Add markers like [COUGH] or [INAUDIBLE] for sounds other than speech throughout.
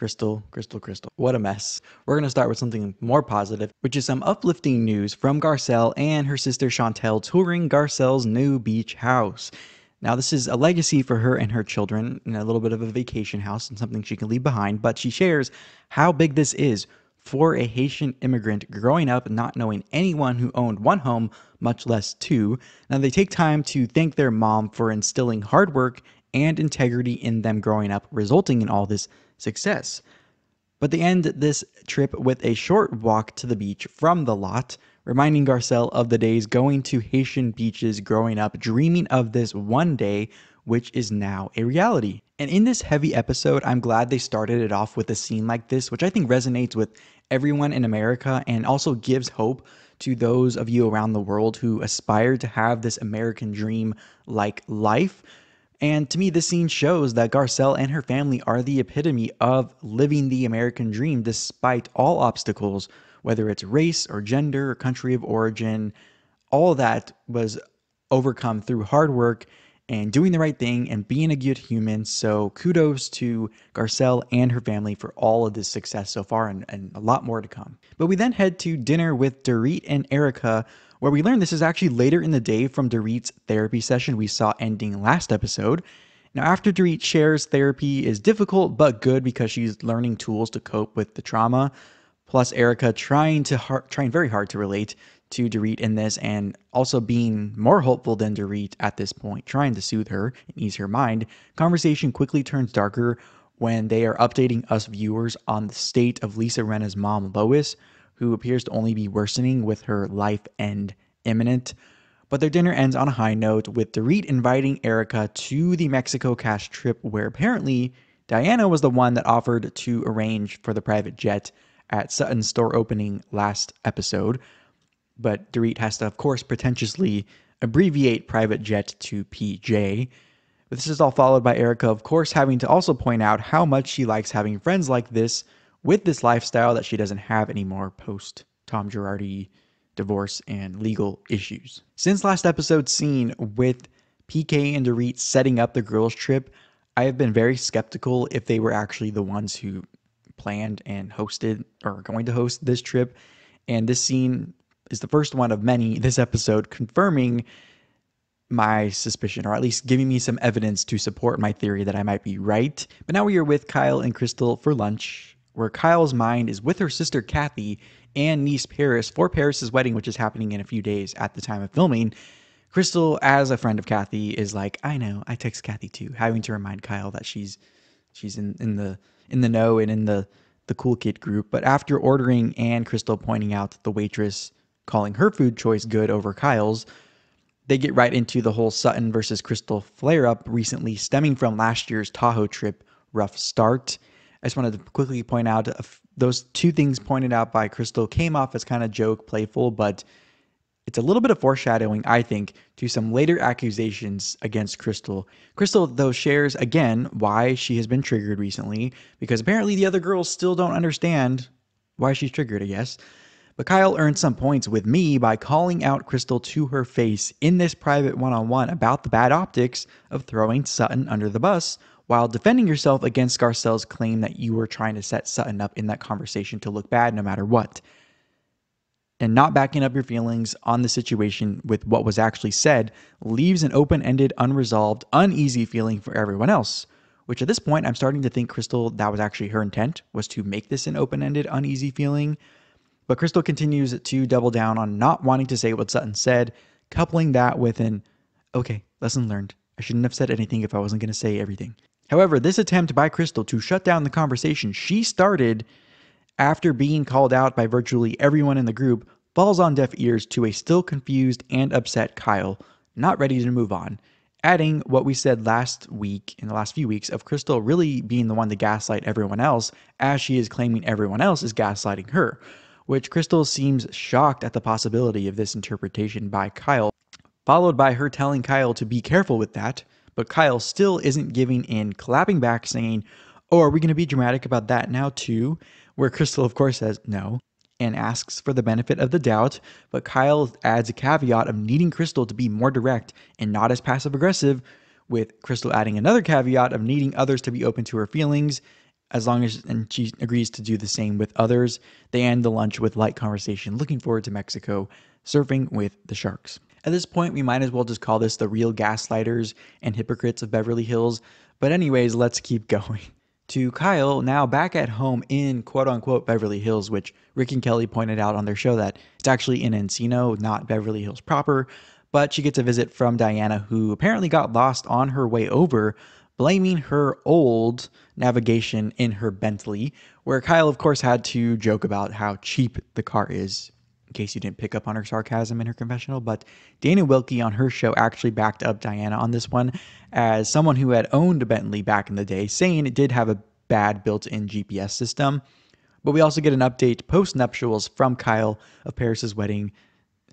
Crystal, Crystal, Crystal. What a mess. We're going to start with something more positive, which is some uplifting news from Garcelle and her sister Chantel touring Garcelle's new beach house. Now, this is a legacy for her and her children, and a little bit of a vacation house and something she can leave behind, but she shares how big this is for a Haitian immigrant growing up not knowing anyone who owned one home, much less two. Now, they take time to thank their mom for instilling hard work and integrity in them growing up, resulting in all this success. But they end this trip with a short walk to the beach from the lot, reminding Garcelle of the days going to Haitian beaches growing up, dreaming of this one day, which is now a reality. And in this heavy episode, I'm glad they started it off with a scene like this, which I think resonates with everyone in America and also gives hope to those of you around the world who aspire to have this American dream like life. And to me, this scene shows that Garcelle and her family are the epitome of living the American dream despite all obstacles, whether it's race or gender or country of origin. All that was overcome through hard work and doing the right thing and being a good human. So kudos to Garcelle and her family for all of this success so far and, and a lot more to come. But we then head to dinner with Dorit and Erika where we learn this is actually later in the day from Dorit's therapy session we saw ending last episode. Now, after Dorit shares therapy is difficult but good because she's learning tools to cope with the trauma, plus Erika trying to hard, trying very hard to relate to Dorit in this and also being more hopeful than Dorit at this point, trying to soothe her and ease her mind, conversation quickly turns darker when they are updating us viewers on the state of Lisa Rinna's mom, Lois, who appears to only be worsening with her life end imminent. But their dinner ends on a high note with Dorit inviting Erika to the Mexico cash trip, where apparently Diana was the one that offered to arrange for the private jet at Sutton's store opening last episode. But Dorit has to, of course, pretentiously abbreviate private jet to PJ. This is all followed by Erika, of course, having to also point out how much she likes having friends like this with this lifestyle that she doesn't have anymore post Tom Girardi divorce and legal issues. Since last episode's scene with PK and Dorit setting up the girls' trip, I have been very skeptical if they were actually the ones who planned and hosted or going to host this trip. And this scene is the first one of many this episode confirming my suspicion, or at least giving me some evidence to support my theory that I might be right. But now we are with Kyle and Crystal for lunch where Kyle's mind is with her sister Kathy and niece Paris for Paris's wedding, which is happening in a few days at the time of filming. Crystal, as a friend of Kathy, is like, I know, I text Kathy too, having to remind Kyle that she's she's in, in the in the know and in the the cool kid group. But after ordering and Crystal pointing out the waitress calling her food choice good over Kyle's, they get right into the whole Sutton versus Crystal flare up recently stemming from last year's Tahoe trip rough start. I just wanted to quickly point out uh, those two things pointed out by Crystal came off as kind of joke, playful, but it's a little bit of foreshadowing, I think, to some later accusations against Crystal. Crystal, though, shares again why she has been triggered recently, because apparently the other girls still don't understand why she's triggered, I guess. But Kyle earned some points with me by calling out Crystal to her face in this private one on one about the bad optics of throwing Sutton under the bus while defending yourself against Garcelle's claim that you were trying to set Sutton up in that conversation to look bad no matter what. And not backing up your feelings on the situation with what was actually said leaves an open ended, unresolved, uneasy feeling for everyone else. Which at this point, I'm starting to think Crystal, that was actually her intent, was to make this an open ended, uneasy feeling. But Crystal continues to double down on not wanting to say what Sutton said, coupling that with an, okay, lesson learned. I shouldn't have said anything if I wasn't going to say everything. However, this attempt by Crystal to shut down the conversation she started after being called out by virtually everyone in the group falls on deaf ears to a still confused and upset Kyle, not ready to move on, adding what we said last week in the last few weeks of Crystal really being the one to gaslight everyone else as she is claiming everyone else is gaslighting her, which Crystal seems shocked at the possibility of this interpretation by Kyle, followed by her telling Kyle to be careful with that but Kyle still isn't giving in, clapping back, saying, Oh, are we going to be dramatic about that now, too? Where Crystal, of course, says no and asks for the benefit of the doubt, but Kyle adds a caveat of needing Crystal to be more direct and not as passive aggressive, with Crystal adding another caveat of needing others to be open to her feelings, as long as and she agrees to do the same with others. They end the lunch with light conversation, looking forward to Mexico, surfing with the sharks. At this point, we might as well just call this the real gaslighters and hypocrites of Beverly Hills. But, anyways, let's keep [LAUGHS] going. To Kyle, now back at home in quote unquote Beverly Hills, which Rick and Kelly pointed out on their show that it's actually in Encino, not Beverly Hills proper. But she gets a visit from Diana, who apparently got lost on her way over, blaming her old navigation in her Bentley, where Kyle, of course, had to joke about how cheap the car is in case you didn't pick up on her sarcasm in her confessional, but Dana Wilkey on her show actually backed up Diana on this one as someone who had owned a Bentley back in the day, saying it did have a bad built in GPS system. But we also get an update post nuptials from Kyle of Paris's wedding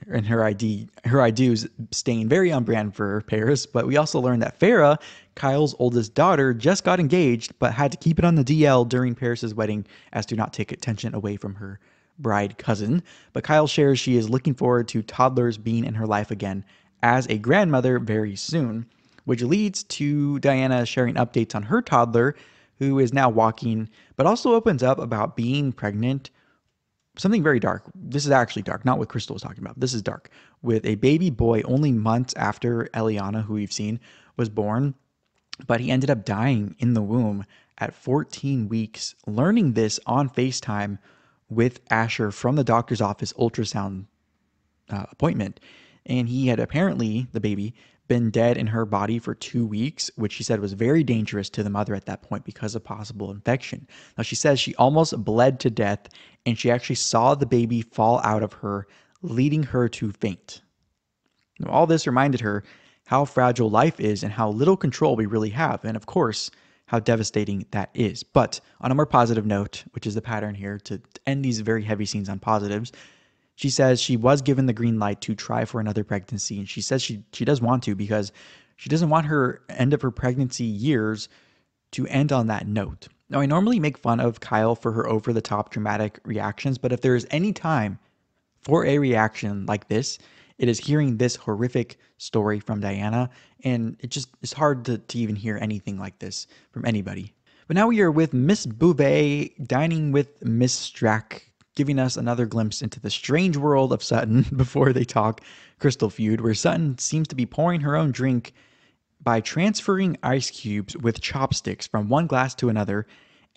and her ID her IDs staying very on brand for Paris. But we also learned that Farrah, Kyle's oldest daughter, just got engaged but had to keep it on the DL during Paris's wedding as to not take attention away from her bride cousin, but Kyle shares she is looking forward to toddlers being in her life again as a grandmother very soon, which leads to Diana sharing updates on her toddler who is now walking, but also opens up about being pregnant. Something very dark. This is actually dark, not what Crystal was talking about. This is dark. With a baby boy only months after Eliana, who we've seen, was born, but he ended up dying in the womb at 14 weeks. Learning this on FaceTime with Asher from the doctor's office ultrasound uh, appointment. And he had apparently, the baby, been dead in her body for two weeks, which she said was very dangerous to the mother at that point because of possible infection. Now, she says she almost bled to death and she actually saw the baby fall out of her, leading her to faint. Now, all this reminded her how fragile life is and how little control we really have. And of course, how devastating that is. But on a more positive note, which is the pattern here to end these very heavy scenes on positives, she says she was given the green light to try for another pregnancy. And she says she, she does want to because she doesn't want her end of her pregnancy years to end on that note. Now, I normally make fun of Kyle for her over the top dramatic reactions, but if there is any time for a reaction like this, it is hearing this horrific story from Diana, and it just is hard to, to even hear anything like this from anybody. But now we are with Miss Beauvais dining with Miss Stracke, giving us another glimpse into the strange world of Sutton [LAUGHS] before they talk Crystal Feud, where Sutton seems to be pouring her own drink by transferring ice cubes with chopsticks from one glass to another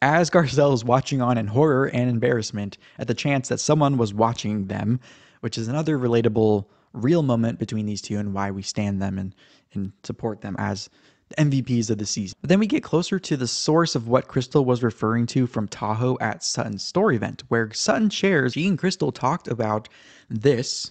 as Garcelle is watching on in horror and embarrassment at the chance that someone was watching them, which is another relatable real moment between these two and why we stand them and, and support them as the MVPs of the season. But then we get closer to the source of what Crystal was referring to from Tahoe at Sutton's story event, where Sutton shares she and Crystal talked about this,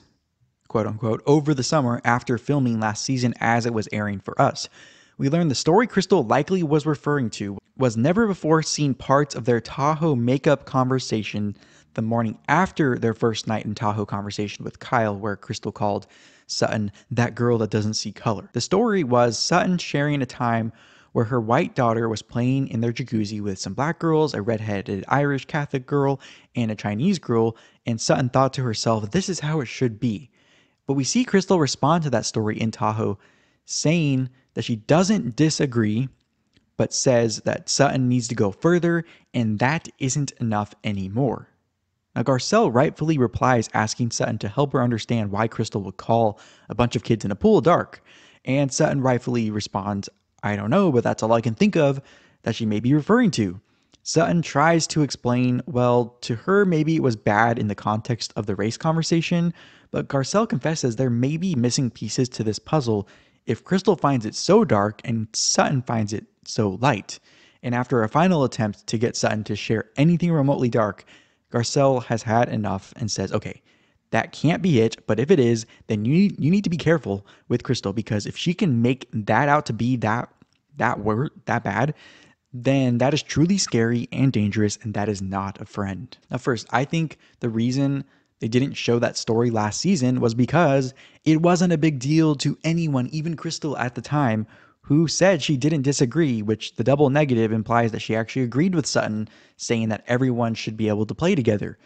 quote unquote, over the summer after filming last season as it was airing for us. We learned the story Crystal likely was referring to was never before seen parts of their Tahoe makeup conversation the morning after their first night in Tahoe conversation with Kyle, where Crystal called Sutton that girl that doesn't see color. The story was Sutton sharing a time where her white daughter was playing in their jacuzzi with some black girls, a redheaded Irish Catholic girl, and a Chinese girl, and Sutton thought to herself, this is how it should be. But we see Crystal respond to that story in Tahoe, saying that she doesn't disagree, but says that Sutton needs to go further, and that isn't enough anymore. Now, Garcelle rightfully replies asking Sutton to help her understand why Crystal would call a bunch of kids in a pool dark. And Sutton rightfully responds, I don't know, but that's all I can think of that she may be referring to. Sutton tries to explain, well, to her, maybe it was bad in the context of the race conversation, but Garcelle confesses there may be missing pieces to this puzzle if Crystal finds it so dark and Sutton finds it so light. And after a final attempt to get Sutton to share anything remotely dark, Garcelle has had enough and says, okay, that can't be it. But if it is, then you need, you need to be careful with Crystal because if she can make that out to be that that word that bad, then that is truly scary and dangerous, and that is not a friend. Now, first, I think the reason they didn't show that story last season was because it wasn't a big deal to anyone, even Crystal at the time, who said she didn't disagree, which the double negative implies that she actually agreed with Sutton, saying that everyone should be able to play together.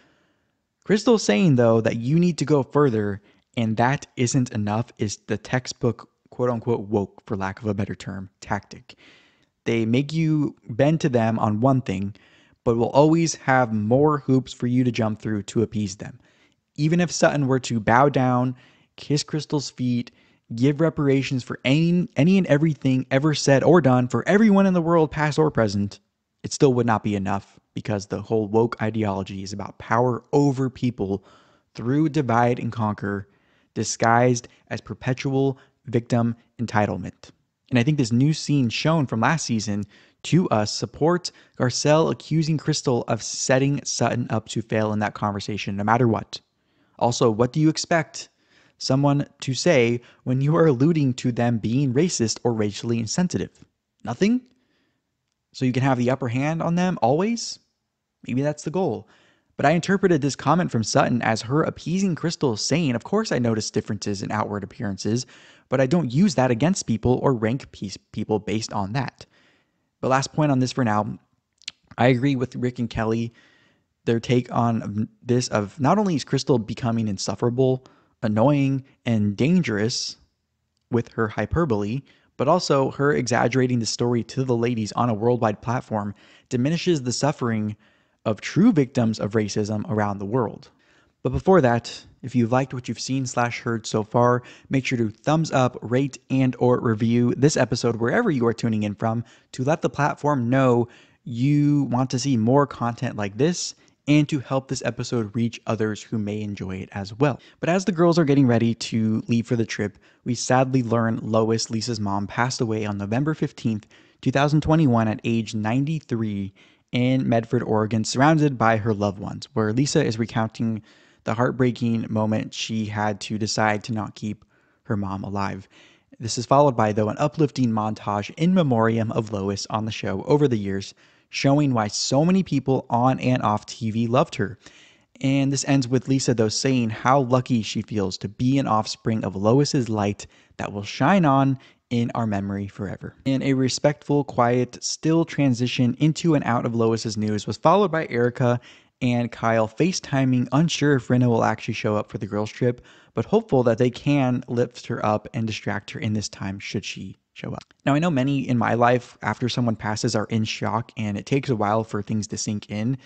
Crystal saying, though, that you need to go further and that isn't enough is the textbook, quote unquote, woke, for lack of a better term, tactic. They make you bend to them on one thing, but will always have more hoops for you to jump through to appease them. Even if Sutton were to bow down, kiss Crystal's feet, give reparations for any, any and everything ever said or done for everyone in the world, past or present, it still would not be enough because the whole woke ideology is about power over people through divide and conquer, disguised as perpetual victim entitlement. And I think this new scene shown from last season to us supports Garcelle accusing Crystal of setting Sutton up to fail in that conversation, no matter what. Also, what do you expect someone to say when you are alluding to them being racist or racially insensitive? Nothing? So you can have the upper hand on them always? Maybe that's the goal. But I interpreted this comment from Sutton as her appeasing Crystal, saying, Of course, I notice differences in outward appearances, but I don't use that against people or rank people based on that. But last point on this for now I agree with Rick and Kelly, their take on this of not only is Crystal becoming insufferable, annoying, and dangerous with her hyperbole, but also her exaggerating the story to the ladies on a worldwide platform diminishes the suffering of true victims of racism around the world. But before that, if you've liked what you've seen slash heard so far, make sure to thumbs up, rate, and or review this episode wherever you are tuning in from to let the platform know you want to see more content like this and to help this episode reach others who may enjoy it as well. But as the girls are getting ready to leave for the trip, we sadly learn Lois, Lisa's mom, passed away on November 15th, 2021 at age 93 in Medford, Oregon, surrounded by her loved ones, where Lisa is recounting the heartbreaking moment she had to decide to not keep her mom alive. This is followed by, though, an uplifting montage in memoriam of Lois on the show over the years, showing why so many people on and off TV loved her. And this ends with Lisa, though, saying how lucky she feels to be an offspring of Lois's light that will shine on in our memory forever. And a respectful, quiet, still transition into and out of Lois's news was followed by Erika and Kyle FaceTiming, unsure if Rinna will actually show up for the girls' trip, but hopeful that they can lift her up and distract her in this time should she show up. Now, I know many in my life, after someone passes, are in shock, and it takes a while for things to sink in.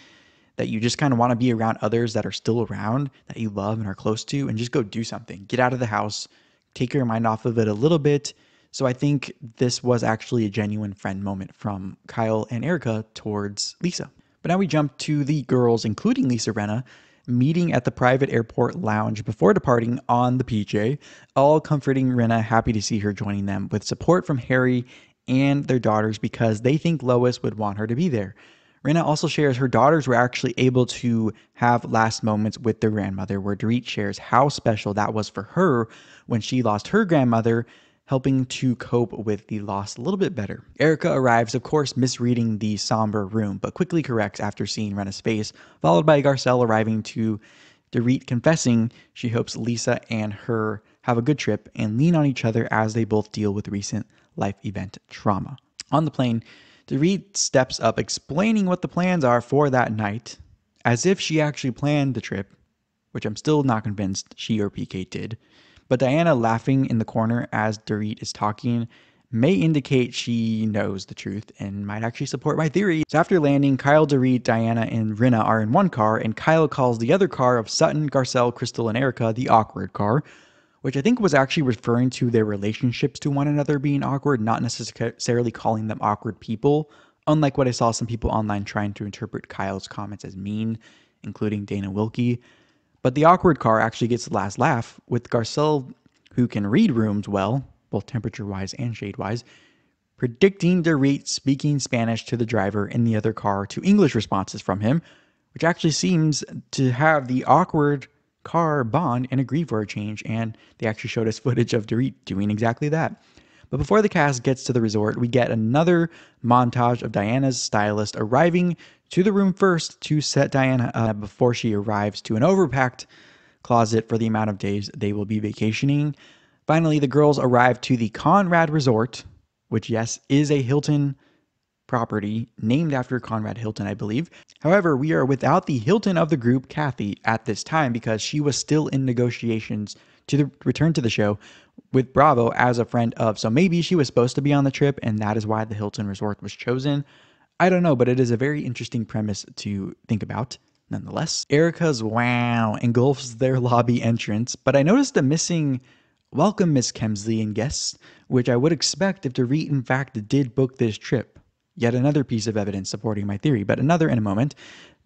That you just kind of want to be around others that are still around, that you love and are close to, and just go do something. Get out of the house, take your mind off of it a little bit, so I think this was actually a genuine friend moment from Kyle and Erika towards Lisa. But now we jump to the girls, including Lisa Rinna, meeting at the private airport lounge before departing on the PJ, all comforting Rinna, happy to see her joining them, with support from Harry and their daughters because they think Lois would want her to be there. Rinna also shares her daughters were actually able to have last moments with their grandmother, where Dorit shares how special that was for her when she lost her grandmother helping to cope with the loss a little bit better. Erika arrives, of course, misreading the somber room, but quickly corrects after seeing Rinna's face, followed by Garcelle arriving to Dorit confessing she hopes Lisa and her have a good trip and lean on each other as they both deal with recent life event trauma. On the plane, Dorit steps up explaining what the plans are for that night, as if she actually planned the trip, which I'm still not convinced she or PK did. But Diana laughing in the corner as Dorit is talking may indicate she knows the truth and might actually support my theory. So after landing, Kyle, Dorit, Diana, and Rinna are in one car, and Kyle calls the other car of Sutton, Garcelle, Crystal, and Erika the awkward car, which I think was actually referring to their relationships to one another being awkward, not necessarily calling them awkward people, unlike what I saw some people online trying to interpret Kyle's comments as mean, including Dana Wilkey. But the awkward car actually gets the last laugh, with Garcelle, who can read rooms well, both temperature wise and shade wise, predicting Dorit speaking Spanish to the driver in the other car to English responses from him, which actually seems to have the awkward car bond and agree for a change. And they actually showed us [LAUGHS] footage of Dorit doing exactly that. But before the cast gets to the resort, we get another montage of Diana's stylist arriving to the room first to set Diana up before she arrives to an overpacked closet for the amount of days they will be vacationing. Finally, the girls arrive to the Conrad Resort, which, yes, is a Hilton property named after Conrad Hilton, I believe. However, we are without the Hilton of the group, Kathy, at this time because she was still in negotiations to the return to the show with Bravo as a friend of. So maybe she was supposed to be on the trip, and that is why the Hilton Resort was chosen. I don't know, but it is a very interesting premise to think about. Nonetheless, Erika's wow engulfs their lobby entrance, but I noticed a missing welcome Miss Kemsley and guests, which I would expect if Dorit in fact did book this trip. Yet another piece of evidence supporting my theory, but another in a moment.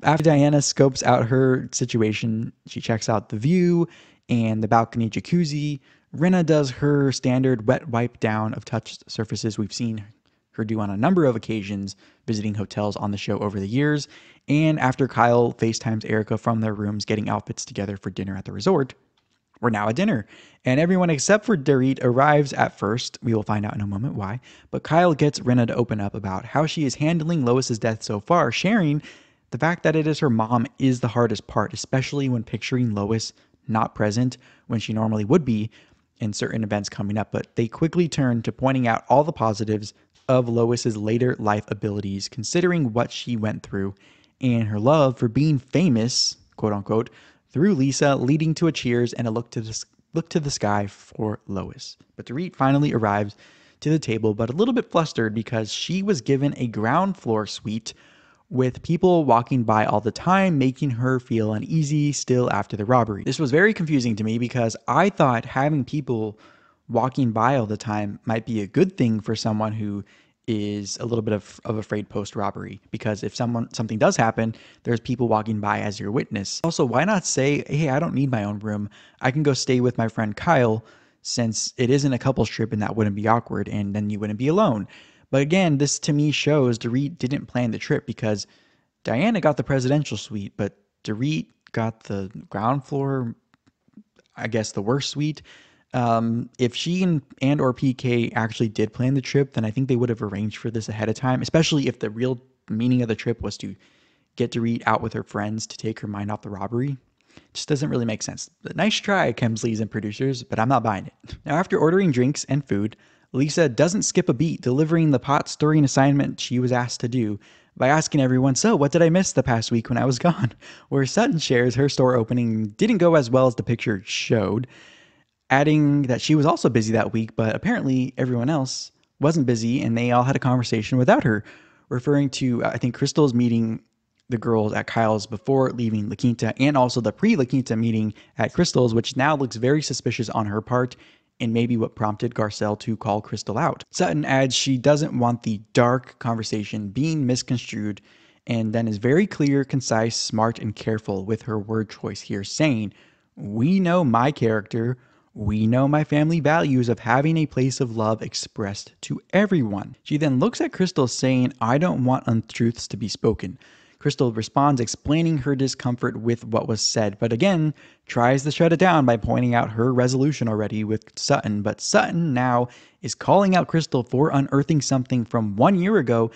After Diana scopes out her situation, she checks out the view and the balcony jacuzzi. Rinna does her standard wet wipe down of touched surfaces we've seen her do on a number of occasions visiting hotels on the show over the years. And after Kyle FaceTimes Erika from their rooms getting outfits together for dinner at the resort, we're now at dinner. And everyone except for Dorit arrives at first. We will find out in a moment why. But Kyle gets Rinna to open up about how she is handling Lois's death so far, sharing the fact that it is her mom is the hardest part, especially when picturing Lois not present when she normally would be in certain events coming up. But they quickly turn to pointing out all the positives of Lois's later life abilities, considering what she went through and her love for being famous, quote unquote, through Lisa, leading to a cheers and a look to the, look to the sky for Lois. But Dorit finally arrives to the table, but a little bit flustered because she was given a ground floor suite with people walking by all the time, making her feel uneasy still after the robbery. This was very confusing to me because I thought having people walking by all the time might be a good thing for someone who is a little bit of, of afraid post robbery because if someone something does happen there's people walking by as your witness. Also why not say hey i don't need my own room. I can go stay with my friend kyle since it isn't a couples trip and that wouldn't be awkward and then you wouldn't be alone. But again this to me shows Dorit didn't plan the trip because diana got the presidential suite but Dorit got the ground floor i guess the worst suite um, if she and, and or PK actually did plan the trip, then I think they would have arranged for this ahead of time, especially if the real meaning of the trip was to get Dorit out with her friends to take her mind off the robbery. Just doesn't really make sense. But nice try, Kemsley's and producers, but I'm not buying it. Now, after ordering drinks and food, Lisa doesn't skip a beat, delivering the pot stirring assignment she was asked to do by asking everyone, So, what did I miss the past week when I was [LAUGHS] gone? Where Sutton shares her store opening didn't go as well as the picture showed, adding that she was also busy that week, but apparently everyone else wasn't busy and they all had a conversation without her, referring to, uh, I think, Crystal's meeting the girls at Kyle's before leaving La Quinta and also the pre La Quinta meeting at Crystal's, which now looks very suspicious on her part and maybe what prompted Garcelle to call Crystal out. Sutton adds she doesn't want the dark conversation being misconstrued and then is very clear, concise, smart, and careful with her word choice here, saying, We know my character we know my family values of having a place of love expressed to everyone. She then looks at Crystal saying, I don't want untruths to be spoken. Crystal responds, explaining her discomfort with what was said, but again tries to shut it down by pointing out her resolution already with Sutton. But Sutton now is calling out Crystal for unearthing something from one year ago,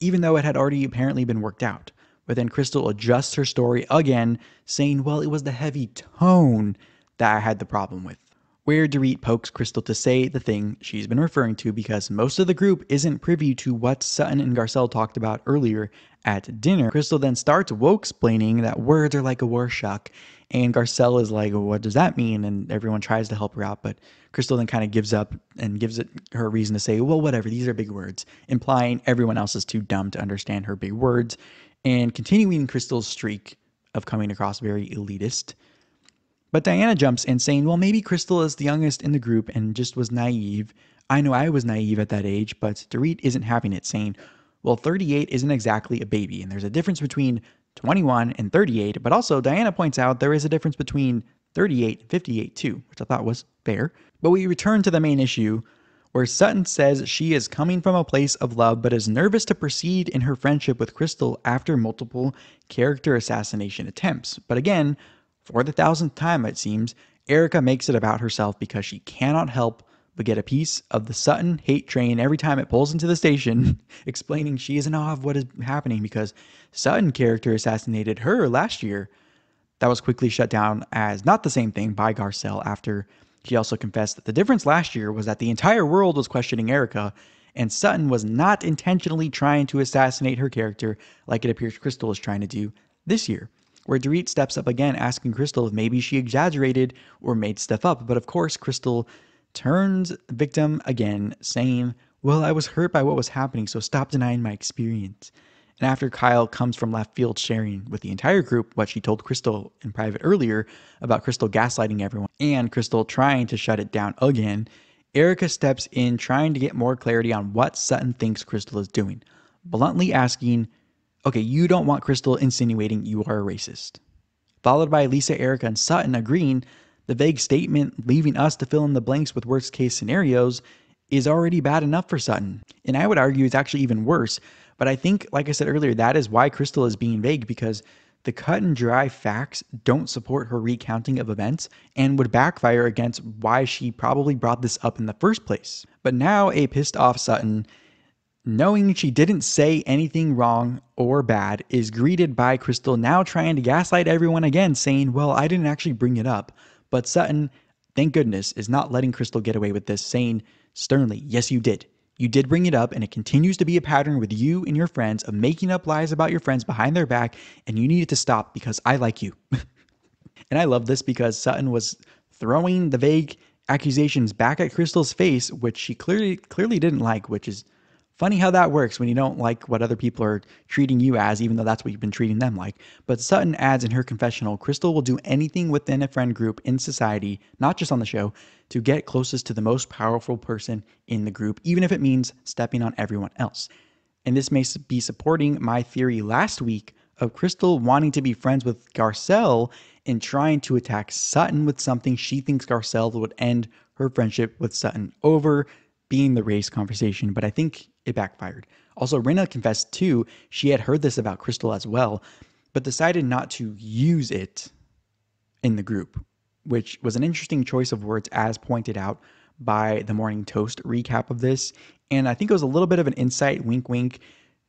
even though it had already apparently been worked out. But then Crystal adjusts her story again, saying, Well, it was the heavy tone that I had the problem with where Dorit pokes Crystal to say the thing she's been referring to because most of the group isn't privy to what Sutton and Garcelle talked about earlier at dinner. Crystal then starts woke explaining that words are like a Rorschach, and Garcelle is like, what does that mean? And everyone tries to help her out, but Crystal then kind of gives up and gives it her reason to say, well, whatever, these are big words, implying everyone else is too dumb to understand her big words, and continuing Crystal's streak of coming across very elitist. But Diana jumps in saying, well, maybe Crystal is the youngest in the group and just was naive. I know I was naive at that age, but Dorit isn't having it, saying, well, 38 isn't exactly a baby, and there's a difference between 21 and 38, but also Diana points out there is a difference between 38 and 58 too, which I thought was fair. But we return to the main issue, where Sutton says she is coming from a place of love but is nervous to proceed in her friendship with Crystal after multiple character assassination attempts. But again, for the thousandth time, it seems, Erika makes it about herself because she cannot help but get a piece of the Sutton hate train every time it pulls into the station, [LAUGHS] explaining she is in awe of what is happening because Sutton character assassinated her last year. That was quickly shut down as not the same thing by Garcelle after she also confessed that the difference last year was that the entire world was questioning Erika and Sutton was not intentionally trying to assassinate her character like it appears Crystal is trying to do this year where Dorit steps up again, asking Crystal if maybe she exaggerated or made stuff up. But of course, Crystal turns victim again, saying, Well, I was hurt by what was happening, so stop denying my experience. And after Kyle comes from left field sharing with the entire group what she told Crystal in private earlier about Crystal gaslighting everyone and Crystal trying to shut it down again, Erika steps in trying to get more clarity on what Sutton thinks Crystal is doing, bluntly asking, Okay, you don't want Crystal insinuating you are a racist. Followed by Lisa, Erika, and Sutton agreeing the vague statement leaving us to fill in the blanks with worst case scenarios is already bad enough for Sutton. And I would argue it's actually even worse. But I think, like I said earlier, that is why Crystal is being vague because the cut and dry facts don't support her recounting of events and would backfire against why she probably brought this up in the first place. But now, a pissed off Sutton, knowing she didn't say anything wrong or bad, is greeted by Crystal now trying to gaslight everyone again, saying, Well, I didn't actually bring it up. But Sutton, thank goodness, is not letting Crystal get away with this, saying sternly, Yes, you did. You did bring it up, and it continues to be a pattern with you and your friends of making up lies about your friends behind their back, and you need to stop because I like you. [LAUGHS] and I love this because Sutton was throwing the vague accusations back at Crystal's face, which she clearly clearly didn't like, which is Funny how that works when you don't like what other people are treating you as, even though that's what you've been treating them like. But Sutton adds in her confessional Crystal will do anything within a friend group in society, not just on the show, to get closest to the most powerful person in the group, even if it means stepping on everyone else. And this may be supporting my theory last week of Crystal wanting to be friends with Garcelle and trying to attack Sutton with something she thinks Garcelle would end her friendship with Sutton over being the race conversation, but I think it backfired. Also, Rinna confessed too, she had heard this about Crystal as well, but decided not to use it in the group, which was an interesting choice of words as pointed out by the Morning Toast recap of this. And I think it was a little bit of an insight, wink, wink,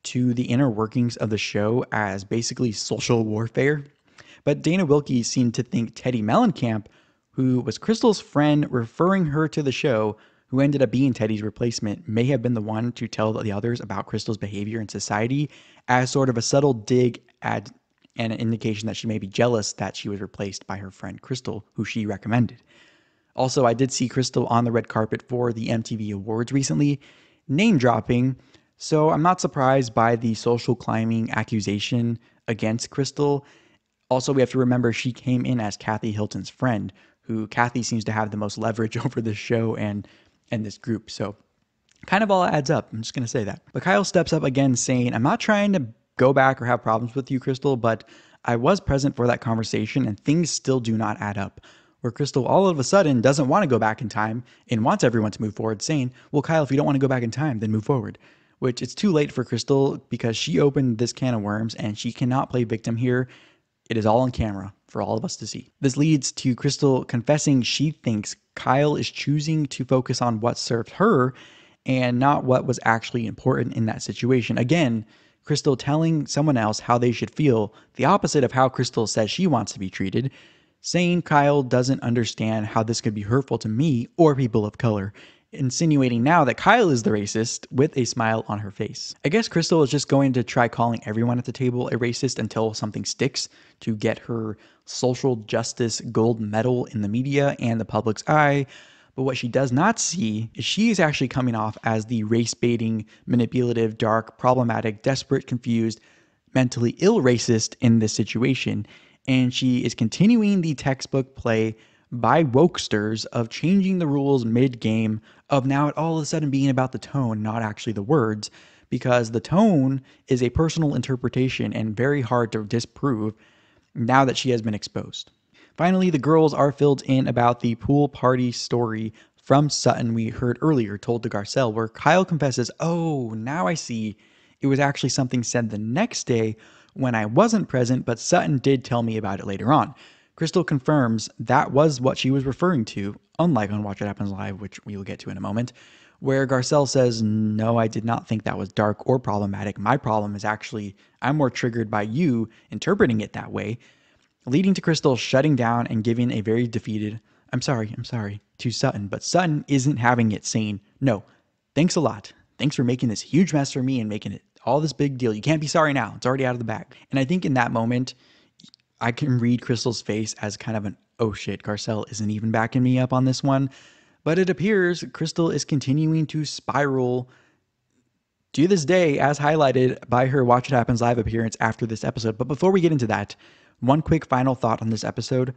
to the inner workings of the show as basically social warfare. But Dana Wilkey seemed to think Teddi Mellencamp, who was Crystal's friend referring her to the show, who ended up being Teddi's replacement, may have been the one to tell the others about Crystal's behavior in society as sort of a subtle dig at and an indication that she may be jealous that she was replaced by her friend Crystal, who she recommended. Also, I did see Crystal on the red carpet for the MTV Awards recently, name dropping, so I'm not surprised by the social climbing accusation against Crystal. Also, we have to remember she came in as Kathy Hilton's friend, who Kathy seems to have the most leverage [LAUGHS] over the show and and this group. So kind of all adds up. I'm just going to say that. But Kyle steps up again saying, I'm not trying to go back or have problems with you, Crystal, but I was present for that conversation and things still do not add up. Where Crystal all of a sudden doesn't want to go back in time and wants everyone to move forward, saying, Well, Kyle, if you don't want to go back in time, then move forward. Which it's too late for Crystal because she opened this can of worms and she cannot play victim here. It is all on camera for all of us to see. This leads to Crystal confessing she thinks Kyle is choosing to focus on what served her and not what was actually important in that situation. Again, Crystal telling someone else how they should feel, the opposite of how Crystal says she wants to be treated, saying Kyle doesn't understand how this could be hurtful to me or people of color, insinuating now that Kyle is the racist with a smile on her face. I guess Crystal is just going to try calling everyone at the table a racist until something sticks to get her social justice gold medal in the media and the public's eye. But what she does not see is she is actually coming off as the race baiting, manipulative, dark, problematic, desperate, confused, mentally ill racist in this situation. And she is continuing the textbook play by wokesters of changing the rules mid game, of now it all of a sudden being about the tone, not actually the words, because the tone is a personal interpretation and very hard to disprove now that she has been exposed. Finally, the girls are filled in about the pool party story from Sutton we heard earlier told to Garcelle, where Kyle confesses, Oh, now I see. It was actually something said the next day when I wasn't present, but Sutton did tell me about it later on. Crystal confirms that was what she was referring to, unlike on Watch What Happens Live, which we will get to in a moment, where Garcelle says, No, I did not think that was dark or problematic. My problem is actually, I'm more triggered by you interpreting it that way, leading to Crystal shutting down and giving a very defeated, I'm sorry, I'm sorry, to Sutton. But Sutton isn't having it, saying, No, thanks a lot. Thanks for making this huge mess for me and making it all this big deal. You can't be sorry now. It's already out of the bag. And I think in that moment, I can read Crystal's face as kind of an oh shit, Garcelle isn't even backing me up on this one. But it appears Crystal is continuing to spiral to this day, as highlighted by her Watch What Happens Live appearance after this episode. But before we get into that, one quick final thought on this episode.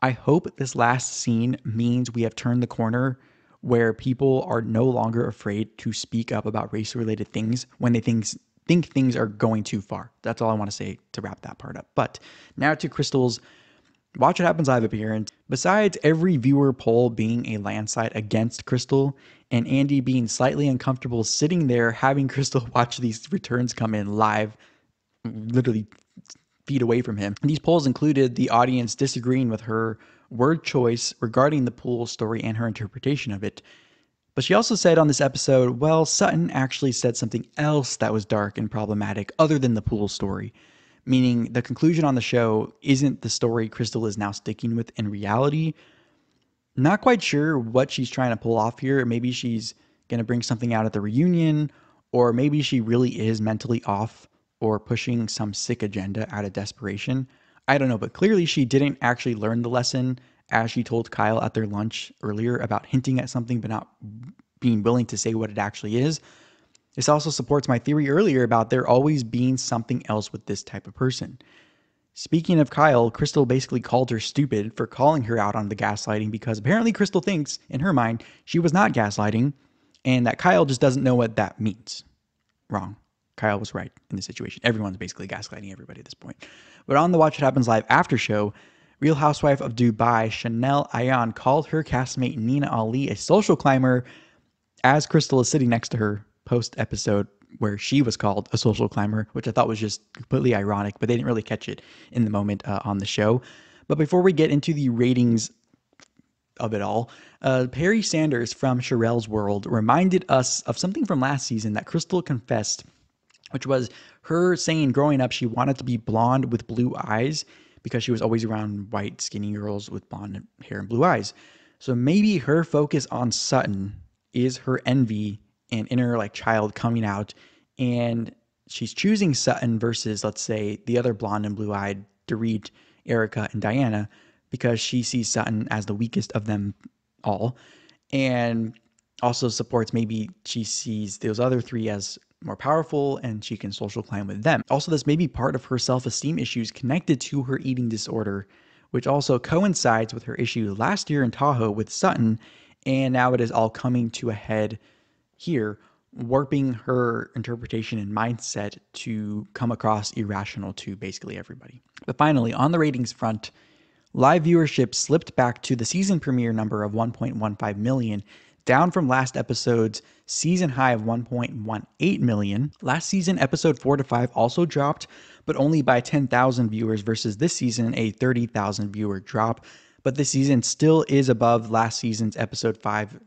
I hope this last scene means we have turned the corner where people are no longer afraid to speak up about race related things when they think, think things are going too far. That's all I want to say to wrap that part up. But now to Crystal's Watch What Happens Live appearance. Besides every viewer poll being a landslide against Crystal, and Andy being slightly uncomfortable sitting there having [LAUGHS] Crystal watch these returns come in live, literally feet away from him. These polls included the audience disagreeing with her word choice regarding the pool story and her interpretation of it. But she also said on this episode, well, Sutton actually said something else that was dark and problematic other than the pool story. Meaning, the conclusion on the show isn't the story Crystal is now sticking with in reality. Not quite sure what she's trying to pull off here. Maybe she's going to bring something out at the reunion, or maybe she really is mentally off or pushing some sick agenda out of desperation. I don't know, but clearly she didn't actually learn the lesson as she told Kyle at their lunch earlier about hinting at something but not being willing to say what it actually is. This also supports my theory earlier about there always being something else with this type of person. Speaking of Kyle, Crystal basically called her stupid for calling her out on the gaslighting because apparently Crystal thinks, in her mind, she was not gaslighting and that Kyle just doesn't know what that means. Wrong. Kyle was right in the situation. Everyone's basically gaslighting everybody at this point. But on the Watch What Happens Live after show, Real Housewife of Dubai, Chanel Ayan called her castmate Nina Ali a social climber as Crystal is sitting next to her post episode where she was called a social climber, which I thought was just completely ironic, but they didn't really catch it in the moment uh, on the show. But before we get into the ratings of it all, uh, Perry Sanders from Shareell's World reminded us of something from last season that Crystal confessed which was her saying growing up she wanted to be blonde with blue eyes because she was always around white, skinny girls with blonde hair and blue eyes. So maybe her focus on Sutton is her envy and inner like child coming out, and she's choosing Sutton versus, let's say, the other blonde and blue eyed Dorit, Erika, and Diana because she sees Sutton as the weakest of them all. And also supports maybe she sees those other three as more powerful and she can social climb with them. Also, this may be part of her self esteem issues connected to her eating disorder, which also coincides with her issue last year in Tahoe with Sutton. And now it is all coming to a head here, warping her interpretation and mindset to come across irrational to basically everybody. But finally, on the ratings front, live viewership slipped back to the season premiere number of 1.15 million down from last episode's season high of 1.18 million. Last season, episode 4 to 5 also dropped, but only by 10,000 viewers versus this season, a 30,000 viewer drop. But this season still is above last season's episode 5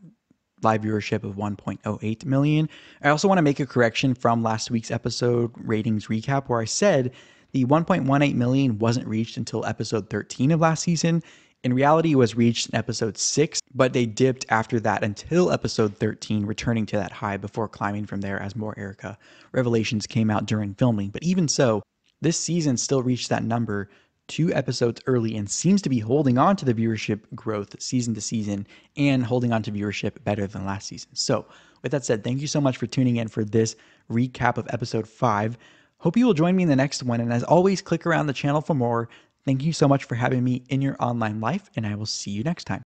live viewership of 1.08 million. I also want to make a correction from last week's episode ratings recap where I said the 1.18 million wasn't reached until episode 13 of last season. In reality, it was reached in episode 6, but they dipped after that until episode 13, returning to that high before climbing from there as more Erika revelations came out during filming. But even so, this season still reached that number two episodes early and seems to be holding on to the viewership growth season to season and holding on to viewership better than last season. So, with that said, thank you so much for tuning in for this recap of episode 5. Hope you will join me in the next one. And as always, click around the channel for more. Thank you so much for having me in your online life, and I will see you next time.